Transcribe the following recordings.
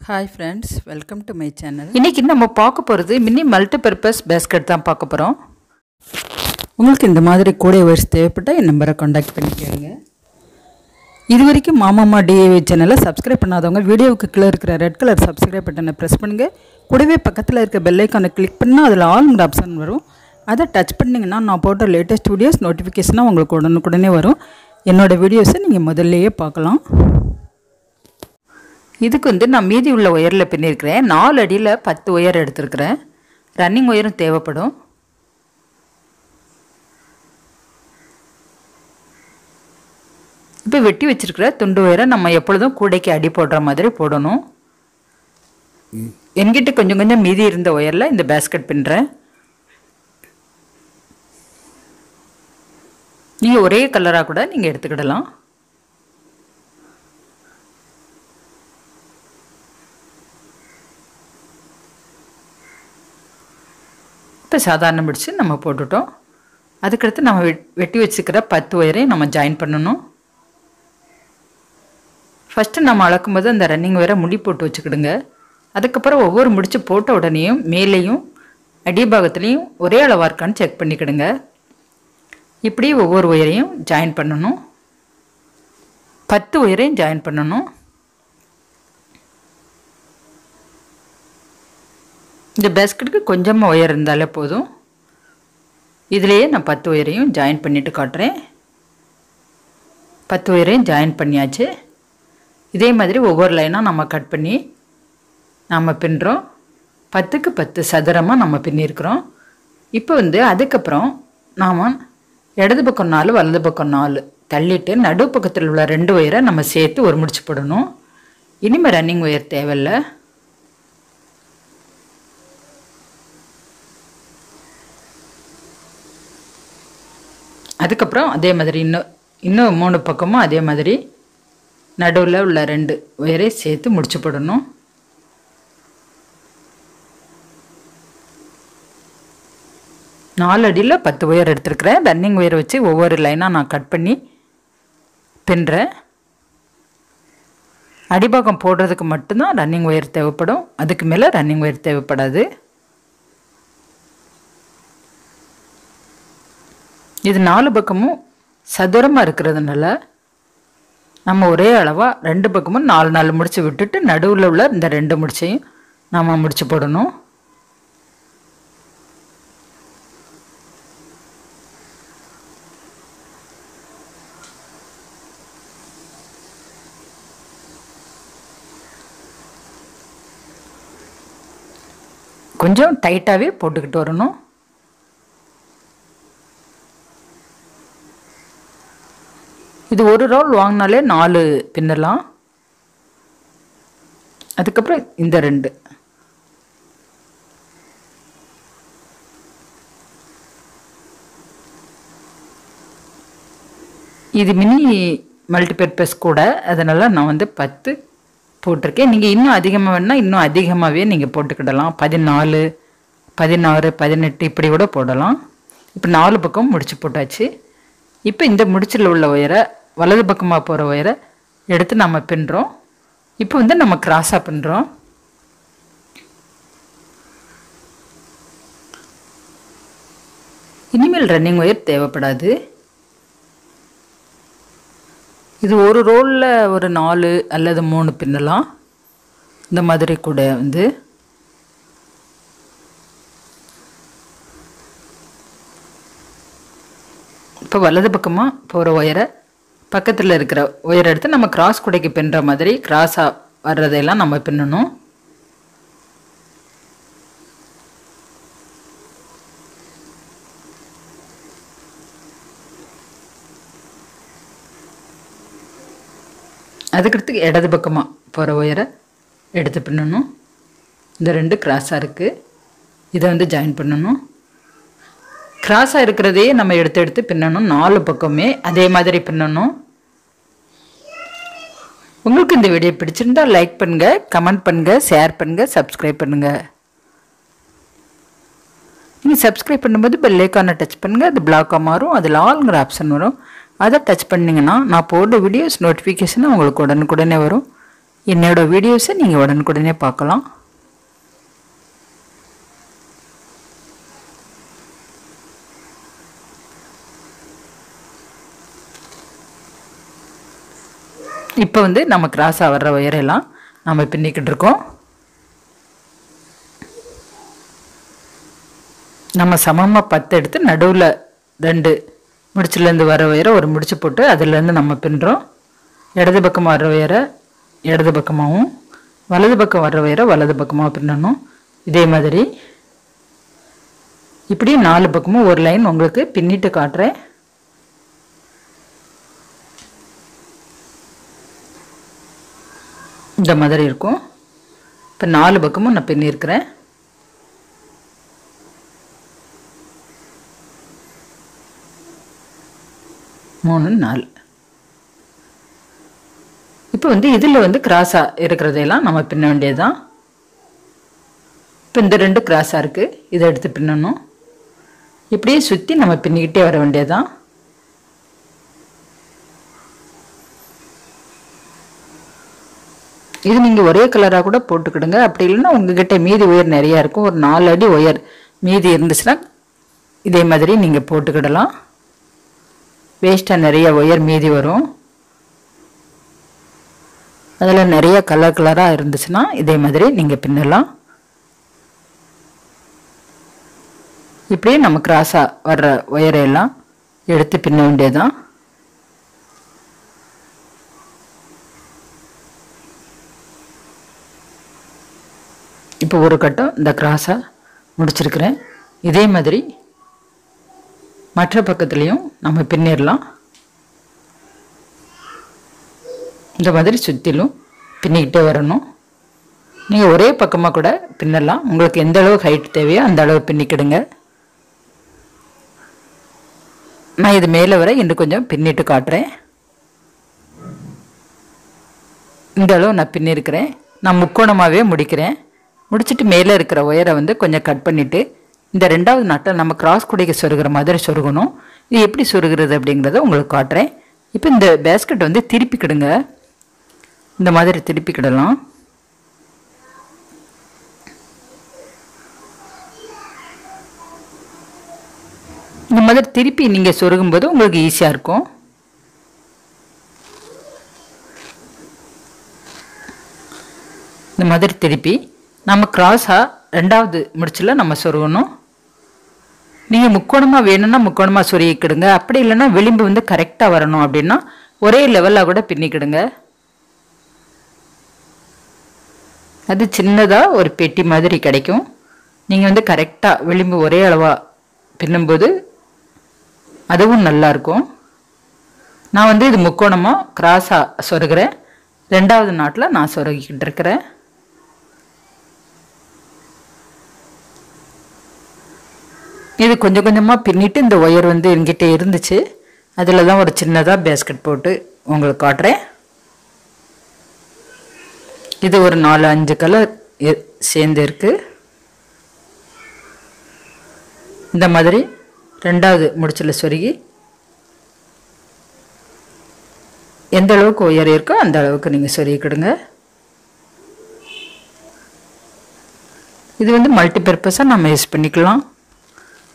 Hi friends welcome to my channel இன்னைக்கு நம்ம பார்க்க போகிறது மினி மல்டிபர்பஸ் பேஸ்கெட் தான் பார்க்க போகிறோம் உங்களுக்கு இந்த மாதிரி கூடை ஒயர்ஸ் தேவைப்பட்டால் என் நம்பரை காண்டாக்ட் பண்ணிக்கோங்க. இது வரைக்கும் மாமாமா டிஏவி சேனலை சப்ஸ்கிரைப் பண்ணாதவங்க வீடியோவுக்கு கீழே இருக்கிற ரெட் கலர் சப்ஸ்கிரைப் பட்டனை ப்ரெஸ் பண்ணுங்கள் கூடவே பக்கத்தில் இருக்க பெல் ஐக்கானை கிளிக் பண்ணால் அதில் ஆல்ங்கிற ஆப்ஷன் வரும். அதை டச் பண்ணிங்கன்னா நான் போட்ட லேட்டஸ்ட் வீடியோஸ் நோட்டிஃபிகேஷனாக உங்களுக்கு உடனுக்குடனே வரும். என்னோடய வீடியோஸை நீங்கள் முதல்லையே பார்க்கலாம். இதுக்கு வந்து நான் மீதி உள்ள ஒயரில் பின்னிருக்கிறேன். நாலு அடியில் பத்து ஒயர் எடுத்திருக்கிறேன். ரன்னிங் ஒயரும் தேவைப்படும். இப்போ வெட்டி வச்சிருக்கிற துண்டு ஒயரை நம்ம எப்பொழுதும் கூடைக்கு அடி போடுற மாதிரி போடணும். என்கிட்ட கொஞ்சம் கொஞ்சம் மீதி இருந்த ஒயரில் இந்த பேஸ்கட் பின்னுறேன். நீங்கள் ஒரே கலராக கூட நீங்கள் எடுத்துக்கிடலாம். இப்போ சாதாரண பிடிச்சி நம்ம போட்டுட்டோம். அதுக்கடுத்து நம்ம வெட் வெட்டி வச்சுக்கிற பத்து ஒயரையும் நம்ம ஜாயின் பண்ணணும். ஃபஸ்ட்டு நம்ம அளக்கும்போது அந்த ரன்னிங் ஒயரை முடி போட்டு வச்சுக்கிடுங்க. அதுக்கப்புறம் ஒவ்வொரு முடிச்சு போட்ட உடனேயும் மேலேயும் அடிபாகத்துலேயும் ஒரே அளவாக இருக்கான்னு செக் பண்ணிக்கிடுங்க. இப்படி ஒவ்வொரு ஒயரையும் ஜாயின் பண்ணணும். பத்து ஒயரையும் ஜாயின் பண்ணணும். இந்த பேஸ்கெட்டுக்கு கொஞ்சமாக ஒயர் இருந்தாலே போதும். இதிலேயே நான் பத்து ஒயரையும் ஜாயின் பண்ணிவிட்டு காட்டுறேன். பத்து ஒயரையும் ஜாயின் பண்ணியாச்சு. இதே மாதிரி ஒவ்வொரு லைனாக நம்ம கட் பண்ணி நம்ம பின்னுறோம். பத்துக்கு பத்து சதுரமாக நம்ம பின்னிருக்கிறோம். இப்போ வந்து அதுக்கப்புறம் நாம் இடது பக்கம் நாலு வலது பக்கம் நாலு தள்ளிட்டு நடு பக்கத்தில் உள்ள ரெண்டு ஒயரை நம்ம சேர்த்து ஒரு முடிச்சு போடணும். இனிமேல் ரன்னிங் ஒயர் தேவையில்லை. அதுக்கப்புறம் அதே மாதிரி இன்னும் இன்னும் மூணு பக்கமும் அதே மாதிரி நடுவில் உள்ள ரெண்டு ஒயரை சேர்த்து முடிச்சு போடணும் நாலு அடியில் பத்து ஒயர் எடுத்துருக்கிறேன். ரன்னிங் ஒயர் வச்சு ஒவ்வொரு லைனாக நான் கட் பண்ணி பின்னுறேன். அடிபாகம் போடுறதுக்கு மட்டும்தான் ரன்னிங் ஒயர் தேவைப்படும். அதுக்கு மேலே ரன்னிங் ஒயர் தேவைப்படாது. இது நாலு பக்கமும் சதுரமாக இருக்கிறதுனால நம்ம ஒரே அளவாக ரெண்டு பக்கமும் நாலு நாலு முடிச்சு விட்டுட்டு நடுவில் உள்ள இந்த ரெண்டு முடிச்சையும் நாம் முடிச்சு போடணும். கொஞ்சம் டைட்டாகவே போட்டுக்கிட்டு வரணும். இது ஒரு ரோல் வாங்கினாலே நாலு பின்னலாம் அதுக்கப்புறம் இந்த ரெண்டு. இது மினி மல்டிபர்பஸ் கூட. அதனால் நான் வந்து பத்து போட்டிருக்கேன். நீங்கள் இன்னும் அதிகமாக வேணால் இன்னும் அதிகமாகவே நீங்கள் போட்டுக்கிடலாம். பதினாலு பதினாறு பதினெட்டு இப்படி கூட போடலாம். இப்போ நாலு பக்கம் முடிச்சு போட்டாச்சு. இப்போ இந்த முடிச்சில் உள்ள ஒயரை வலது பக்கமாக போகிற ஒயரை எடுத்து நம்ம பின்னுறோம் இப்போ வந்து நம்ம கிராஸாக பின்னுறோம் இனிமேல் ரன்னிங் ஒயர் தேவைப்படாது. இது ஒரு ரோலில் ஒரு நாலு அல்லது மூணு பின்னலாம். இந்த மாதிரி கூட வந்து இப்போ வலது பக்கமாக போகிற ஒயரை பக்கத்தில் இருக்கிற ஒயரை எடுத்து நம்ம கிராஸ் குடைக்கு பின்னுற மாதிரி கிராஸாக வர்றதையெல்லாம் நம்ம பின்னணும். அதுக்கடுத்து இடது பக்கமாக போகிற ஒயரை எடுத்து பின்னணும். இந்த ரெண்டு கிராஸாக இருக்குது இதை வந்து ஜாயின் பண்ணணும். கிராஸாக இருக்கிறதையே நம்ம எடுத்து எடுத்து பின்னணும். நாலு பக்கமே அதே மாதிரி பின்னணும். உங்களுக்கு இந்த வீடியோ பிடிச்சிருந்தா லைக் பண்ணுங்கள் கமெண்ட் பண்ணுங்கள் ஷேர் பண்ணுங்கள் சப்ஸ்கிரைப் பண்ணுங்கள் நீங்கள் சப்ஸ்கிரைப் பண்ணும்போது பெல் ஐக்கானை டச் பண்ணுங்கள் அது பிளாக்காக மாறும் அதில் ஆளுங்கிற ஆப்ஷன் வரும். அதை டச் பண்ணிங்கன்னா நான் போடுற வீடியோஸ் நோட்டிஃபிகேஷன் உங்களுக்கு உடனுக்குடனே வரும். என்னோட வீடியோஸை நீங்கள் உடனுக்குடனே பார்க்கலாம். இப்போ வந்து நம்ம கிராஸாக வர்ற ஒயரெல்லாம் நம்ம பின்னிக்கிட்டு இருக்கோம். நம்ம சமமாக பத்து எடுத்து நடுவில் ரெண்டு முடிச்சுலேருந்து வர ஒயரை ஒரு முடிச்சு போட்டு அதுலேருந்து நம்ம பின்னுறோம். இடது பக்கம் வர ஒயரை இடது பக்கமாகவும் வலது பக்கம் வர ஒயரை வலது பக்கமாக பின்னணும். இதே மாதிரி. இப்படி நாலு பக்கமும் ஒரு லைன் உங்களுக்கு பின்னிட்டு காட்டுறேன். இந்த மாதிரி இருக்கும். இப்போ நாலு பக்கமும் நான் பின்னிருக்கிறேன். மூணு நாலு. இப்போ வந்து இதில் வந்து கிராஸாக இருக்கிறதையெல்லாம் நம்ம பின்ன வேண்டியது தான் இப்போ இந்த ரெண்டு கிராஸாக இருக்குது இதை எடுத்து பின்னணும். இப்படியே சுற்றி நம்ம பின்னிக்கிட்டே வர வேண்டியது தான் இது நீங்கள் ஒரே கலராக கூட போட்டுக்கிடுங்க. அப்படி இல்லைன்னா உங்ககிட்ட மீதி ஒயர் நிறையா இருக்கும். ஒரு நாலு அடி ஒயர் மீதி இருந்துச்சுன்னா இதே மாதிரி நீங்கள் போட்டுக்கிடலாம். வேஸ்ட்டாக நிறைய ஒயர் மீதி வரும். அதில் நிறைய கலர் கலராக இருந்துச்சுன்னா இதே மாதிரி நீங்கள் பின்னலாம். இப்படியே நம்ம கிராஸாக வர்ற ஒயரையெல்லாம் எடுத்து பின்ன வேண்டியதுதான். இப்போ ஒரு கட்டம் இந்த கிராஸாக முடிச்சிருக்கிறேன். இதே மாதிரி மற்ற பக்கத்துலேயும் நம்ம பின்னிடலாம். இந்த மாதிரி சுற்றிலும் பின்னிக்கிட்டே வரணும். நீங்கள் ஒரே பக்கமாக கூட பின்னலாம். உங்களுக்கு எந்த அளவு ஹைட் தேவையோ அந்த அளவு பின்னிக்கிடுங்க. நான் இது மேலே வர இன்னும் கொஞ்சம் பின்னிட்டு காட்டுறேன். இந்த அளவு நான் பின்னிருக்கிறேன். நான் முக்கோணமாகவே முடிக்கிறேன். முடிச்சுட்டு மேலே இருக்கிற ஒயரை வந்து கொஞ்சம் கட் பண்ணிவிட்டு இந்த ரெண்டாவது நாட்டை நம்ம கிராஸ் குடைக்கு சொருகிற மாதிரி சொருகணும். இது எப்படி சொருகிறது அப்படிங்கிறத உங்களுக்கு காட்டுறேன். இப்போ இந்த பேஸ்கெட் வந்து திருப்பிக்கிடுங்க இந்த மாதிரி திருப்பிக்கிடலாம் இந்த மாதிரி திருப்பி நீங்கள் சொருகும்போது உங்களுக்கு ஈஸியாக இருக்கும். இந்த மாதிரி திருப்பி நம்ம க்ராஸாக ரெண்டாவது முடிச்சில் நம்ம சொருகணும். நீங்கள் முக்கோணமாக வேணும்னா முக்கோணமாக சொருகிக்கிடுங்க. அப்படி இல்லைன்னா விளிம்பு வந்து கரெக்டாக வரணும் அப்படின்னா ஒரே லெவலாக கூட பின்னிக்கிடுங்க. அது சின்னதாக ஒரு பெட்டி மாதிரி கிடைக்கும். நீங்கள் வந்து கரெக்டாக விளிம்பு ஒரே அளவாக பின்னும்போது அதுவும் நல்லாயிருக்கும் நான் வந்து இது முக்கோணமாக கிராஸாக சொருகிறேன். ரெண்டாவது நாட்டில் நான் சொருகிக்கிட்டு இருக்கிறேன். இது கொஞ்சம் கொஞ்சமாக பின்னிட்டு இந்த ஒயர் வந்து என்கிட்ட இருந்துச்சு. அதில் தான் ஒரு சின்னதாக பேஸ்கெட் போட்டு உங்களுக்கு காட்டுறேன். இது ஒரு நாலு அஞ்சு கலர் சேர்ந்து இருக்கு. இந்த மாதிரி ரெண்டாவது முடிச்சில் சொருகி. எந்த அளவுக்கு உயரம் இருக்கோ அந்த அளவுக்கு நீங்கள் சொருகிக்கிடுங்க இது வந்து மல்டி பர்பஸாக நம்ம யூஸ் பண்ணிக்கலாம்.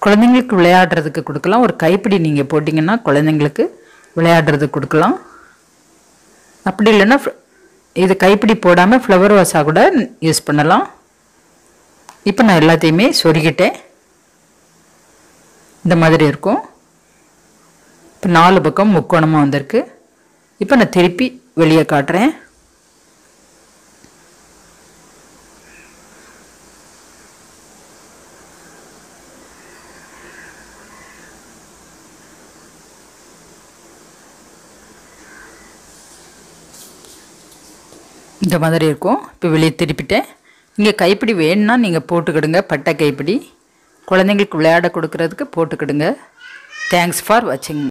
குழந்தைங்களுக்கு விளையாடுறதுக்கு கொடுக்கலாம். ஒரு கைப்பிடி நீங்கள் போட்டிங்கன்னா குழந்தைங்களுக்கு விளையாடுறதுக்கு கொடுக்கலாம். அப்படி இல்லைன்னா இது கைப்பிடி போடாமல் ஃப்ளவர் வாஷாக கூட யூஸ் பண்ணலாம். இப்போ நான் எல்லாத்தையுமே சொருகிட்டேன். இந்த மாதிரி இருக்கும். இப்போ நாலு பக்கம் முக்கோணமாக வந்திருக்கு. இப்போ நான் திருப்பி வெளியே காட்டுறேன். இந்த மாதிரி இருக்கும். இப்போ வெளியே திருப்பிட்டேன். இங்கே கைப்பிடி வேணும்னா நீங்கள் போட்டுக்கிடுங்க. பட்டை கைப்பிடி. குழந்தைங்களுக்கு விளையாட கொடுக்கறதுக்கு போட்டுக்கிடுங்க. தேங்க்ஸ் ஃபார் வாட்சிங்